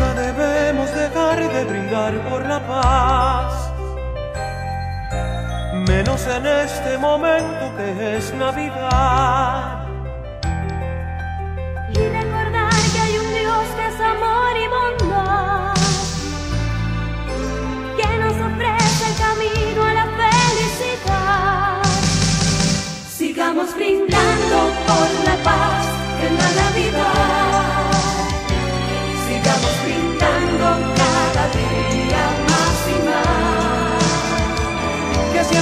Nunca debemos dejar de brindar por la paz, menos en este momento que es Navidad.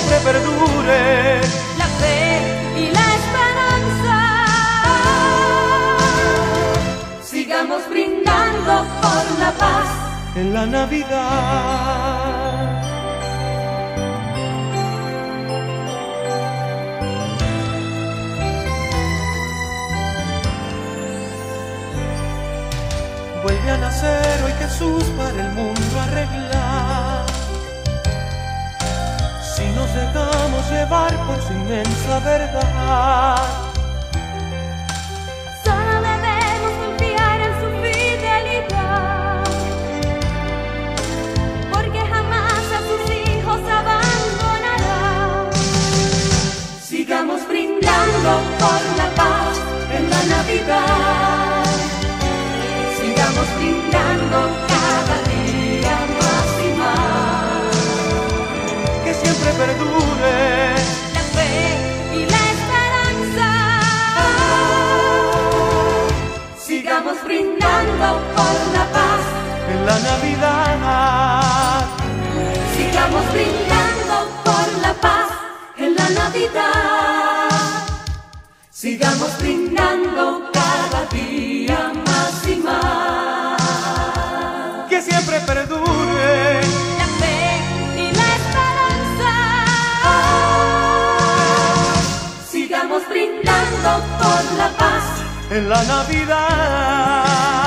Siempre perdure La fe y la esperanza. Sigamos brindando por la paz. en la Navidad. Vuelve a nacer hoy Jesús para el mundo arreglar. Dejamos llevar por su inmensa verdad. Solo debemos confiar en su fidelidad, porque jamás a sus hijos abandonará. Sigamos brindando por la paz en la Navidad. Sigamos brindando Sigamos brindando por la paz. en la Navidad. Sigamos brindando por la paz en la Navidad. Sigamos brindando cada día más y más. que siempre perdure La fe y la esperanza. Sigamos brindando por la paz. En la Navidad.